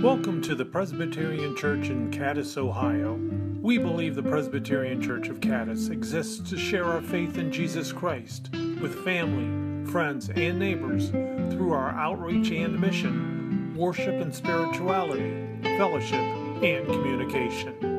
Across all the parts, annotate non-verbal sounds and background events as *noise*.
Welcome to the Presbyterian Church in Cadiz, Ohio. We believe the Presbyterian Church of Cadiz exists to share our faith in Jesus Christ with family, friends, and neighbors through our outreach and mission, worship and spirituality, fellowship, and communication.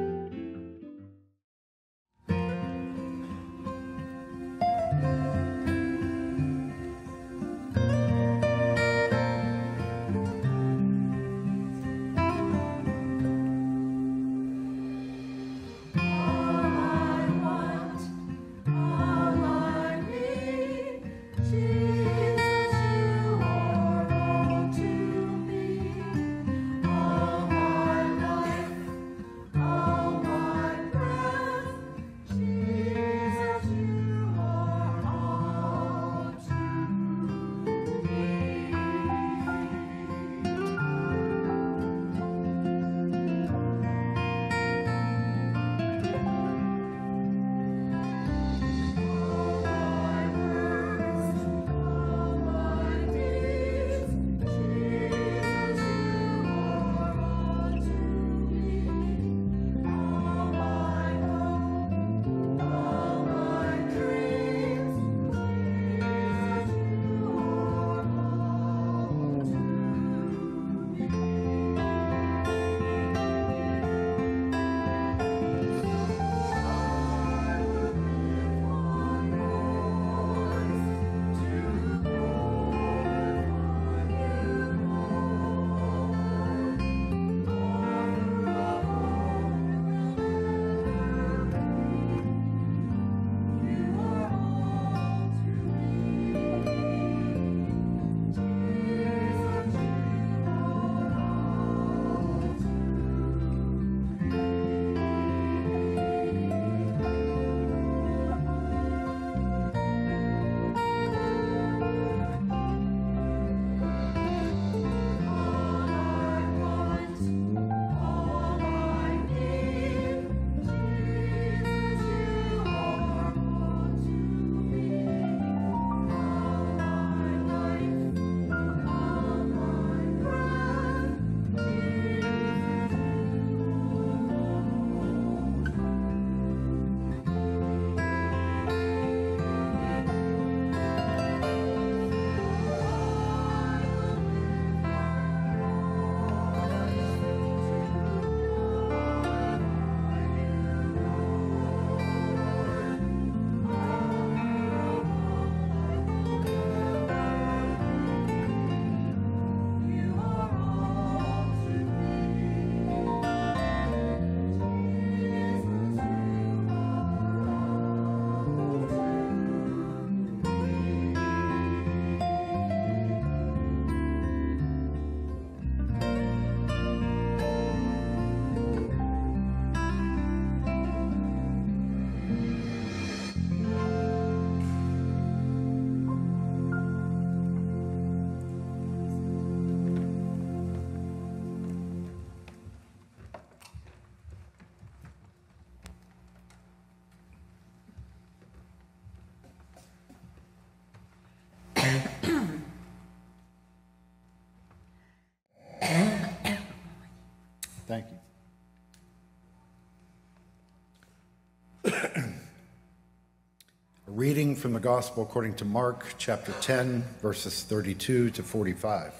Reading from the Gospel according to Mark chapter 10, verses 32 to 45.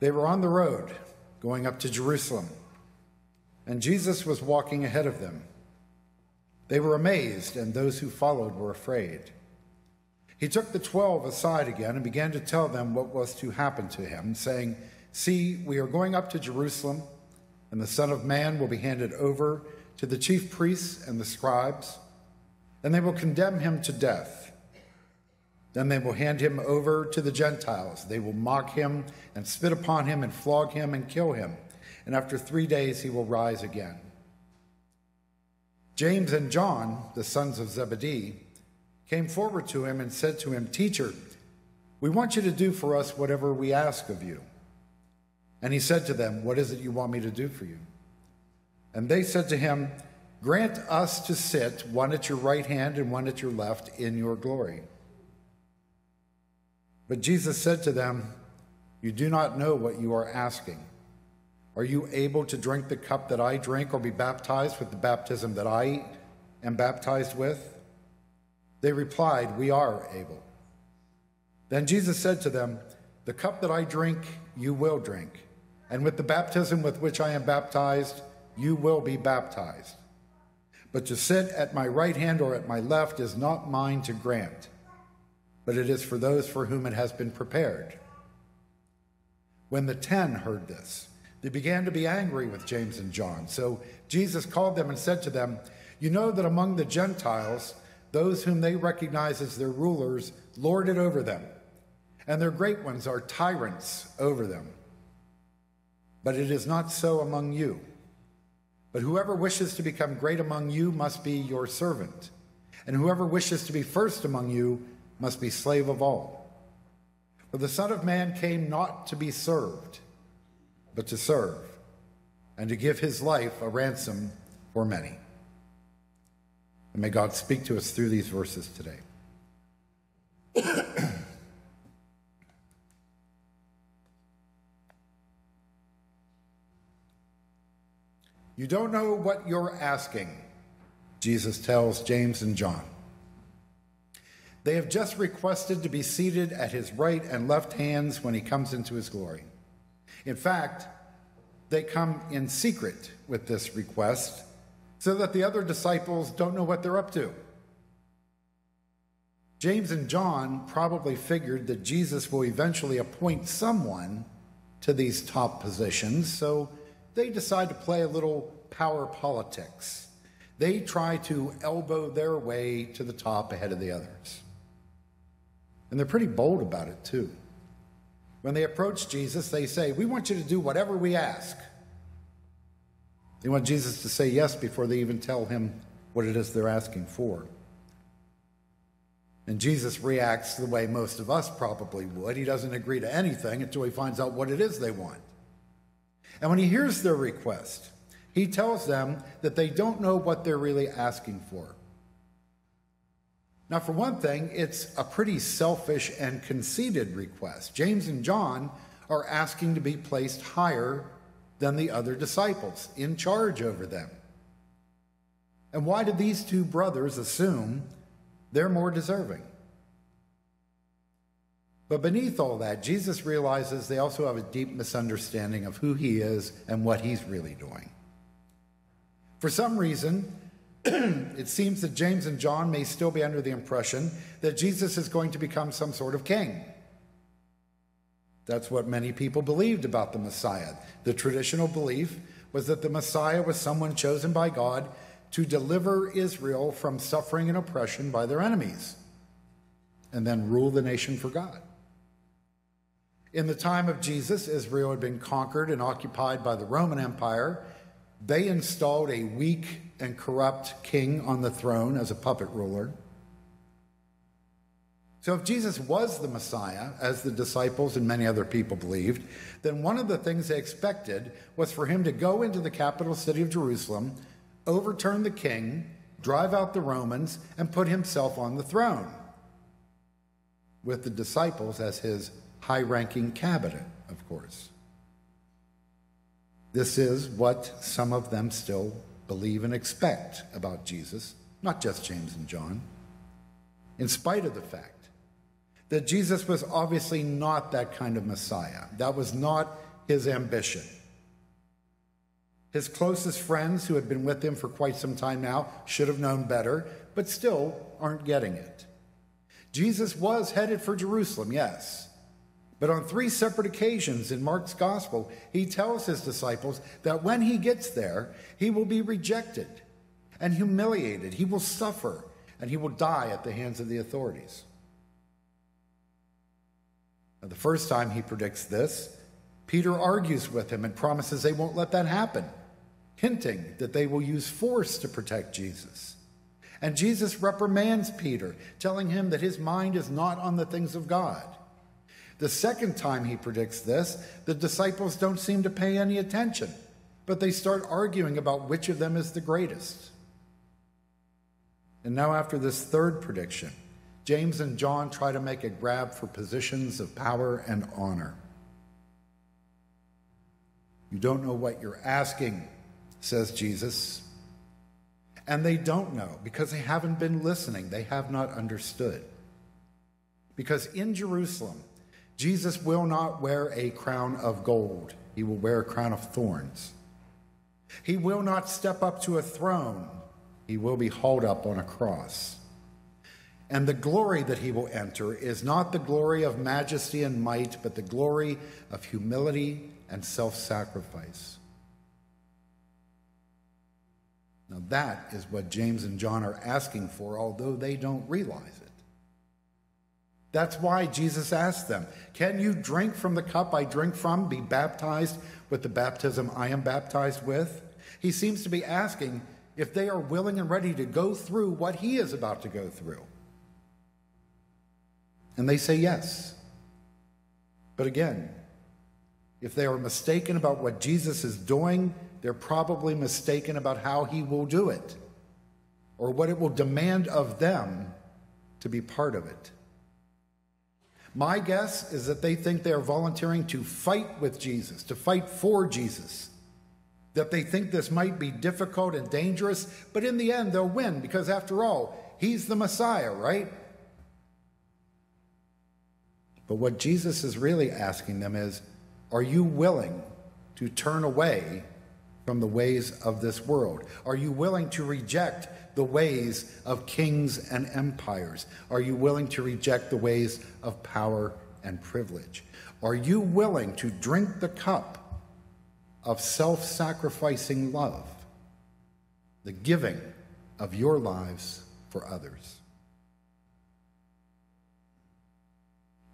They were on the road going up to Jerusalem, and Jesus was walking ahead of them. They were amazed, and those who followed were afraid. He took the twelve aside again and began to tell them what was to happen to him, saying, See, we are going up to Jerusalem, and the Son of Man will be handed over to the chief priests and the scribes, and they will condemn him to death. Then they will hand him over to the Gentiles. They will mock him and spit upon him and flog him and kill him. And after three days he will rise again. James and John, the sons of Zebedee, came forward to him and said to him, Teacher, we want you to do for us whatever we ask of you. And he said to them, What is it you want me to do for you? And they said to him, Grant us to sit, one at your right hand and one at your left, in your glory. But Jesus said to them, You do not know what you are asking. Are you able to drink the cup that I drink or be baptized with the baptism that I am baptized with? They replied, We are able. Then Jesus said to them, The cup that I drink, you will drink, and with the baptism with which I am baptized, you will be baptized. But to sit at my right hand or at my left is not mine to grant, but it is for those for whom it has been prepared. When the ten heard this, they began to be angry with James and John. So Jesus called them and said to them, You know that among the Gentiles, those whom they recognize as their rulers lord it over them, and their great ones are tyrants over them. But it is not so among you. But whoever wishes to become great among you must be your servant, and whoever wishes to be first among you must be slave of all. For the Son of Man came not to be served but to serve, and to give his life a ransom for many. And may God speak to us through these verses today. You don't know what you're asking, Jesus tells James and John. They have just requested to be seated at his right and left hands when he comes into his glory. In fact, they come in secret with this request so that the other disciples don't know what they're up to. James and John probably figured that Jesus will eventually appoint someone to these top positions, so they decide to play a little power politics. They try to elbow their way to the top ahead of the others. And they're pretty bold about it, too. When they approach Jesus, they say, We want you to do whatever we ask. They want Jesus to say yes before they even tell him what it is they're asking for. And Jesus reacts the way most of us probably would. He doesn't agree to anything until he finds out what it is they want. And when he hears their request, he tells them that they don't know what they're really asking for. Now, for one thing, it's a pretty selfish and conceited request. James and John are asking to be placed higher than the other disciples, in charge over them. And why do these two brothers assume they're more deserving? But beneath all that, Jesus realizes they also have a deep misunderstanding of who he is and what he's really doing. For some reason, *clears throat* it seems that James and John may still be under the impression that Jesus is going to become some sort of king. That's what many people believed about the Messiah. The traditional belief was that the Messiah was someone chosen by God to deliver Israel from suffering and oppression by their enemies and then rule the nation for God. In the time of Jesus, Israel had been conquered and occupied by the Roman Empire. They installed a weak and corrupt king on the throne as a puppet ruler. So, if Jesus was the Messiah, as the disciples and many other people believed, then one of the things they expected was for him to go into the capital city of Jerusalem, overturn the king, drive out the Romans, and put himself on the throne, with the disciples as his high ranking cabinet, of course. This is what some of them still believe and expect about Jesus, not just James and John, in spite of the fact that Jesus was obviously not that kind of Messiah. That was not his ambition. His closest friends, who had been with him for quite some time now, should have known better, but still aren't getting it. Jesus was headed for Jerusalem, yes. But on three separate occasions in Mark's gospel, he tells his disciples that when he gets there, he will be rejected and humiliated. He will suffer and he will die at the hands of the authorities. Now, the first time he predicts this, Peter argues with him and promises they won't let that happen, hinting that they will use force to protect Jesus. And Jesus reprimands Peter, telling him that his mind is not on the things of God. The second time he predicts this, the disciples don't seem to pay any attention, but they start arguing about which of them is the greatest. And now, after this third prediction, James and John try to make a grab for positions of power and honor. You don't know what you're asking, says Jesus. And they don't know because they haven't been listening, they have not understood. Because in Jerusalem, Jesus will not wear a crown of gold, he will wear a crown of thorns. He will not step up to a throne, he will be hauled up on a cross. And the glory that he will enter is not the glory of majesty and might, but the glory of humility and self sacrifice. Now, that is what James and John are asking for, although they don't realize it. That's why Jesus asked them, Can you drink from the cup I drink from, be baptized with the baptism I am baptized with? He seems to be asking if they are willing and ready to go through what he is about to go through. And they say yes. But again, if they are mistaken about what Jesus is doing, they're probably mistaken about how he will do it or what it will demand of them to be part of it. My guess is that they think they are volunteering to fight with Jesus, to fight for Jesus. That they think this might be difficult and dangerous, but in the end they'll win because, after all, he's the Messiah, right? But what Jesus is really asking them is Are you willing to turn away from the ways of this world? Are you willing to reject the ways of kings and empires? Are you willing to reject the ways of power and privilege? Are you willing to drink the cup of self sacrificing love, the giving of your lives for others?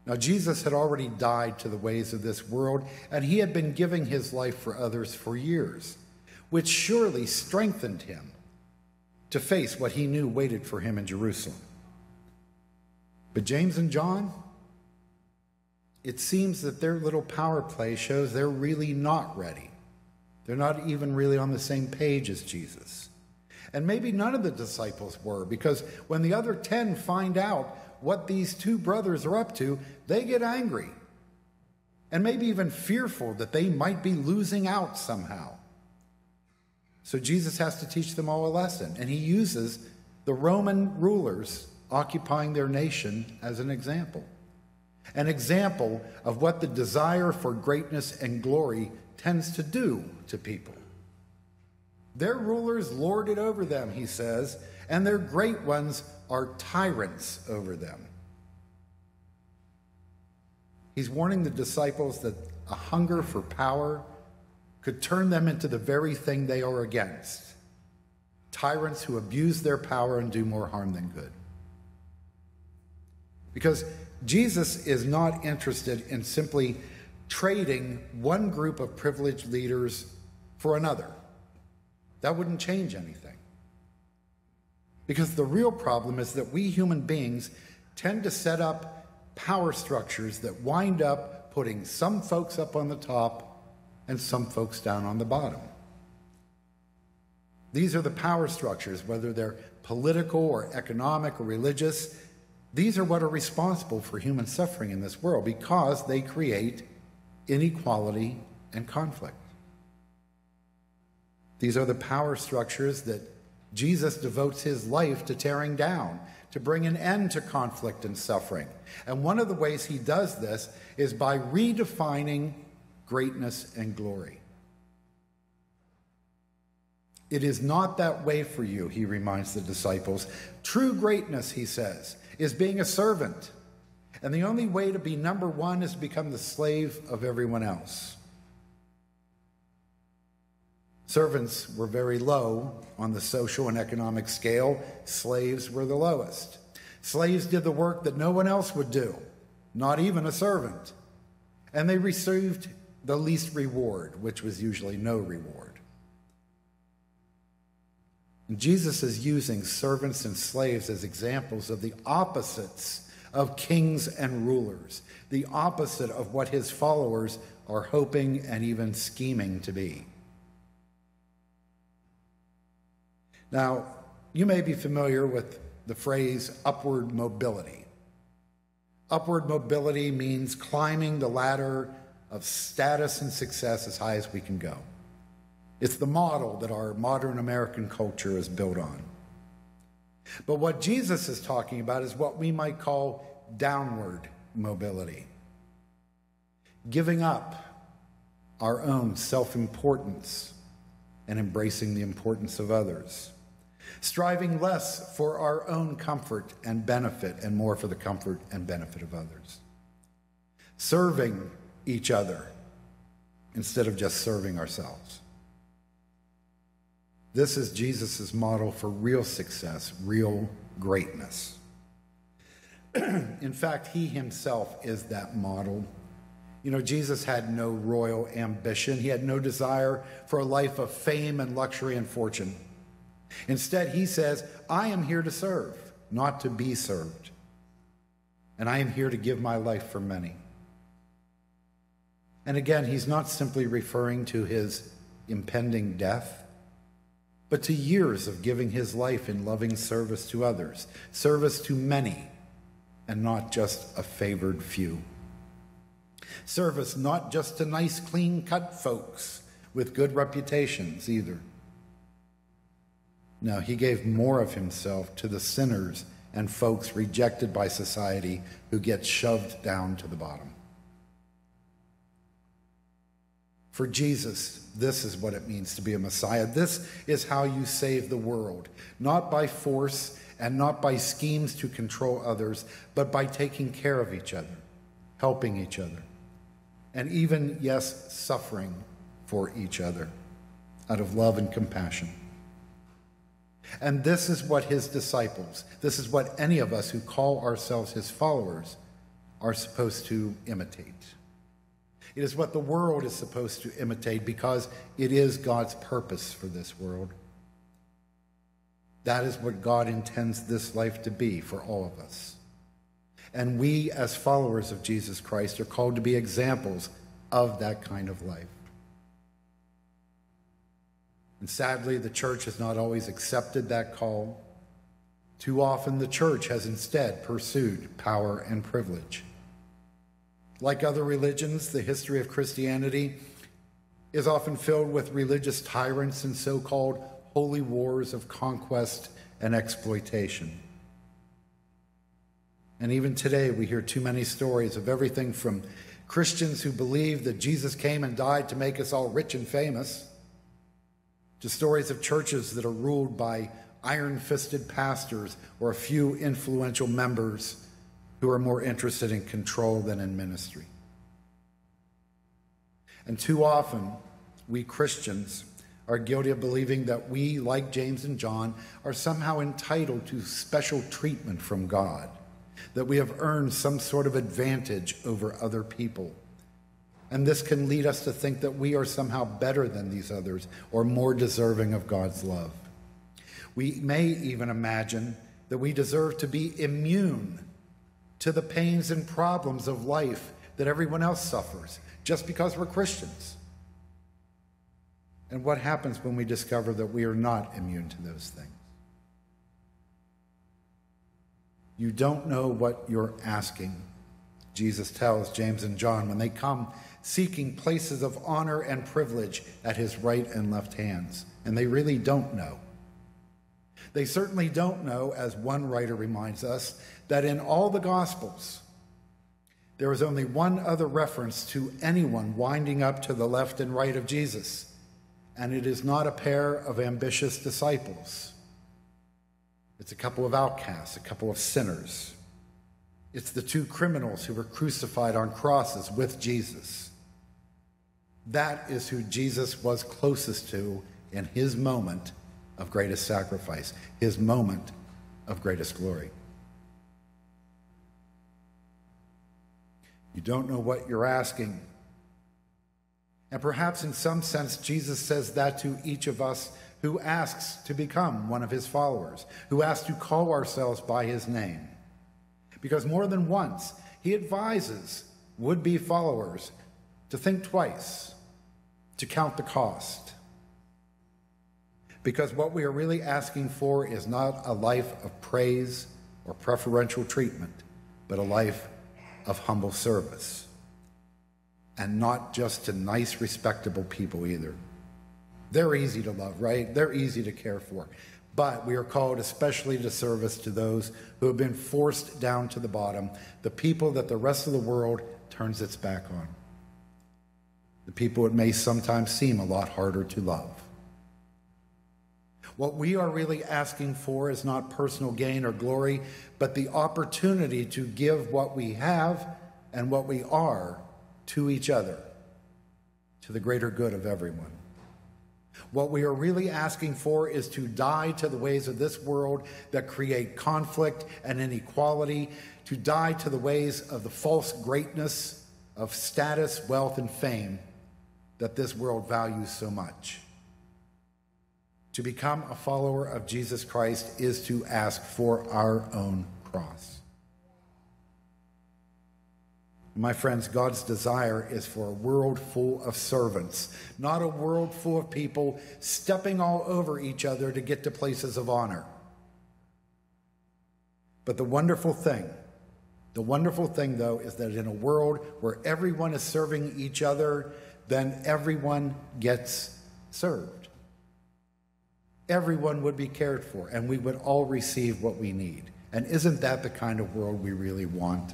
Now, Jesus had already died to the ways of this world, and he had been giving his life for others for years, which surely strengthened him to face what he knew waited for him in Jerusalem. But James and John, it seems that their little power play shows they're really not ready. They're not even really on the same page as Jesus. And maybe none of the disciples were, because when the other 10 find out what these two brothers are up to, they get angry and maybe even fearful that they might be losing out somehow. So Jesus has to teach them all a lesson, and he uses the Roman rulers occupying their nation as an example. An example of what the desire for greatness and glory tends to do to people. Their rulers lord it over them, he says, and their great ones are tyrants over them. He's warning the disciples that a hunger for power could turn them into the very thing they are against tyrants who abuse their power and do more harm than good. Because Jesus is not interested in simply trading one group of privileged leaders for another. That wouldn't change anything. Because the real problem is that we human beings tend to set up power structures that wind up putting some folks up on the top and some folks down on the bottom. These are the power structures, whether they're political or economic or religious. These are what are responsible for human suffering in this world because they create inequality and conflict. These are the power structures that Jesus devotes his life to tearing down, to bring an end to conflict and suffering. And one of the ways he does this is by redefining greatness and glory. It is not that way for you, he reminds the disciples. True greatness, he says, is being a servant. And the only way to be number one is to become the slave of everyone else. Servants were very low on the social and economic scale, slaves were the lowest. Slaves did the work that no one else would do, not even a servant. And they received the least reward, which was usually no reward. And Jesus is using servants and slaves as examples of the opposites of kings and rulers, the opposite of what his followers are hoping and even scheming to be. Now, you may be familiar with the phrase upward mobility. Upward mobility means climbing the ladder of status and success as high as we can go. It's the model that our modern American culture is built on. But what Jesus is talking about is what we might call downward mobility. Giving up our own self importance and embracing the importance of others. Striving less for our own comfort and benefit and more for the comfort and benefit of others. Serving each other instead of just serving ourselves. This is Jesus' model for real success, real greatness. *clears throat* In fact, he himself is that model. You know, Jesus had no royal ambition, he had no desire for a life of fame and luxury and fortune. Instead, he says, I am here to serve, not to be served. And I am here to give my life for many. And again, he's not simply referring to his impending death, but to years of giving his life in loving service to others, service to many, and not just a favored few. Service not just to nice, clean cut folks with good reputations either. No, he gave more of himself to the sinners and folks rejected by society who get shoved down to the bottom. For Jesus, this is what it means to be a Messiah. This is how you save the world, not by force and not by schemes to control others, but by taking care of each other, helping each other, and even, yes, suffering for each other out of love and compassion. And this is what his disciples, this is what any of us who call ourselves his followers are supposed to imitate. It is what the world is supposed to imitate because it is God's purpose for this world. That is what God intends this life to be for all of us. And we, as followers of Jesus Christ, are called to be examples of that kind of life. And sadly, the church has not always accepted that call. Too often, the church has instead pursued power and privilege. Like other religions, the history of Christianity is often filled with religious tyrants and so called holy wars of conquest and exploitation. And even today, we hear too many stories of everything from Christians who believe that Jesus came and died to make us all rich and famous, to stories of churches that are ruled by iron fisted pastors or a few influential members who are more interested in control than in ministry. And too often, we Christians are guilty of believing that we, like James and John, are somehow entitled to special treatment from God, that we have earned some sort of advantage over other people. And this can lead us to think that we are somehow better than these others or more deserving of God's love. We may even imagine that we deserve to be immune to the pains and problems of life that everyone else suffers just because we're Christians. And what happens when we discover that we are not immune to those things? You don't know what you're asking, Jesus tells James and John when they come seeking places of honor and privilege at his right and left hands. And they really don't know. They certainly don't know, as one writer reminds us, that in all the Gospels, there is only one other reference to anyone winding up to the left and right of Jesus, and it is not a pair of ambitious disciples. It's a couple of outcasts, a couple of sinners. It's the two criminals who were crucified on crosses with Jesus. That is who Jesus was closest to in his moment of greatest sacrifice, his moment of greatest glory. You don't know what you're asking. And perhaps in some sense, Jesus says that to each of us who asks to become one of his followers, who asks to call ourselves by his name. Because more than once, he advises would be followers to think twice, to count the cost. Because what we are really asking for is not a life of praise or preferential treatment, but a life of humble service. and not just to nice, respectable people either. They're easy to love, right? They're easy to care for. But we are called especially to service to those who have been forced down to the bottom, the people that the rest of the world turns its back on, the people it may sometimes seem a lot harder to love. What we are really asking for is not personal gain or glory, but the opportunity to give what we have and what we are to each other, to the greater good of everyone. What we are really asking for is to die to the ways of this world that create conflict and inequality, to die to the ways of the false greatness of status, wealth, and fame that this world values so much. To become a follower of Jesus Christ is to ask for our own cross. My friends, God's desire is for a world full of servants, not a world full of people stepping all over each other to get to places of honor. But the wonderful thing, the wonderful thing though, is that in a world where everyone is serving each other, then everyone gets served. Everyone would be cared for, and we would all receive what we need. And isn't that the kind of world we really want?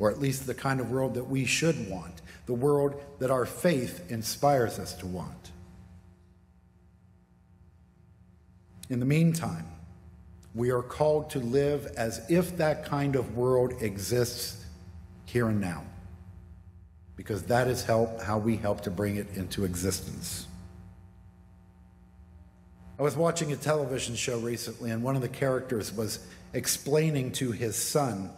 or at least the kind of world that we should want, the world that our faith inspires us to want. In the meantime, we are called to live as if that kind of world exists here and now, because that is help, how we help to bring it into existence. I was watching a television show recently, and one of the characters was explaining to his son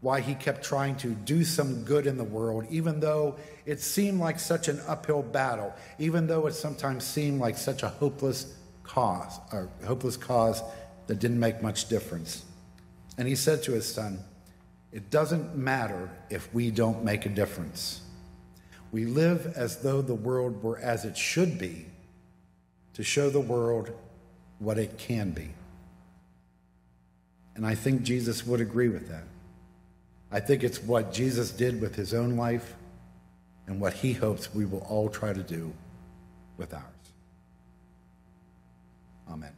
why he kept trying to do some good in the world, even though it seemed like such an uphill battle, even though it sometimes seemed like such a hopeless cause, or hopeless cause that didn't make much difference. And he said to his son, It doesn't matter if we don't make a difference. We live as though the world were as it should be to show the world what it can be. And I think Jesus would agree with that. I think it's what Jesus did with his own life and what he hopes we will all try to do with ours. Amen.